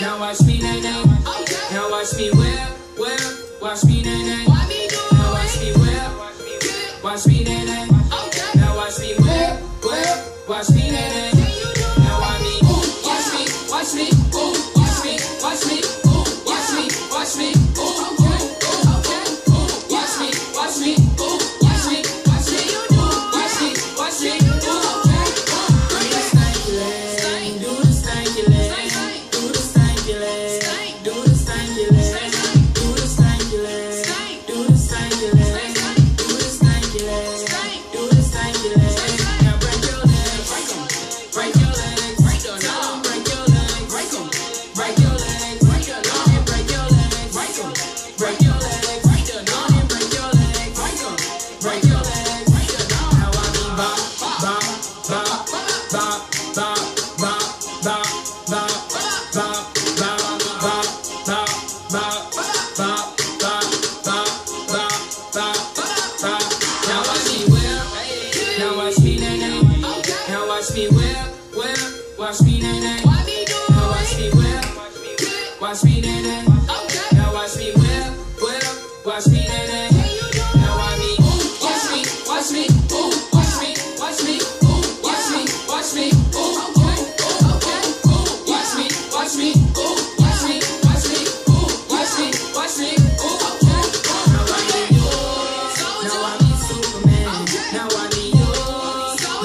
Now watch me, nae, nae. Now watch me whip, whip. Watch me, nae, nae. Now watch me whip. Watch me, nae, nae. Now watch me whip, whip. Watch me, nae, nae. Now watch me whip, now watch me nae nae. Now watch me whip, whip, watch me nae nae. Now watch me whip, watch me nae nae.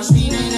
Palestina